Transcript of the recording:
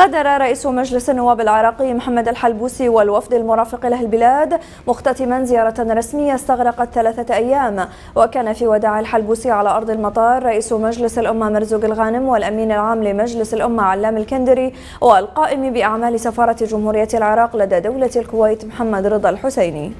غادر رئيس مجلس النواب العراقي محمد الحلبوسي والوفد المرافق له البلاد مختتما زيارة رسمية استغرقت ثلاثة أيام. وكان في وداع الحلبوسي على أرض المطار رئيس مجلس الأمة مرزوق الغانم والأمين العام لمجلس الأمة علام الكندري والقائم بأعمال سفارة جمهورية العراق لدى دولة الكويت محمد رضا الحسيني.